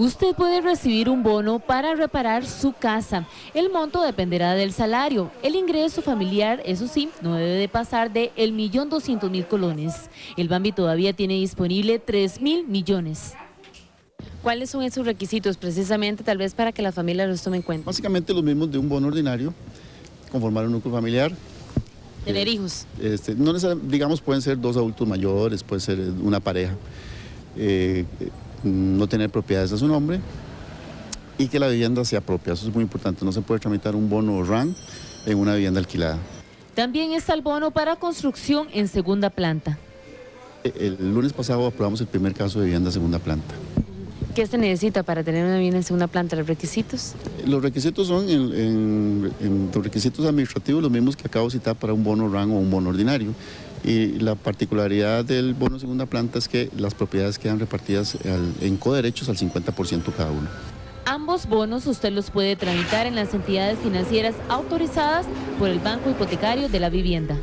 Usted puede recibir un bono para reparar su casa. El monto dependerá del salario. El ingreso familiar, eso sí, no debe de pasar de el millón doscientos mil colones. El Bambi todavía tiene disponible 3 mil millones. ¿Cuáles son esos requisitos precisamente tal vez para que la familia los tome en cuenta? Básicamente los mismos de un bono ordinario, conformar un núcleo familiar. Tener eh, hijos. Este, no digamos, pueden ser dos adultos mayores, puede ser una pareja. Eh, no tener propiedades a su nombre y que la vivienda sea propia. Eso es muy importante. No se puede tramitar un bono RAN en una vivienda alquilada. También está el bono para construcción en segunda planta. El lunes pasado aprobamos el primer caso de vivienda segunda planta. ¿Qué se necesita para tener una vivienda en segunda planta? ¿Los requisitos? Los requisitos son en, los requisitos administrativos los mismos que acabo de citar para un bono RAN o un bono ordinario. Y la particularidad del bono segunda planta es que las propiedades quedan repartidas en coderechos al 50% cada uno. Ambos bonos usted los puede tramitar en las entidades financieras autorizadas por el Banco Hipotecario de la Vivienda.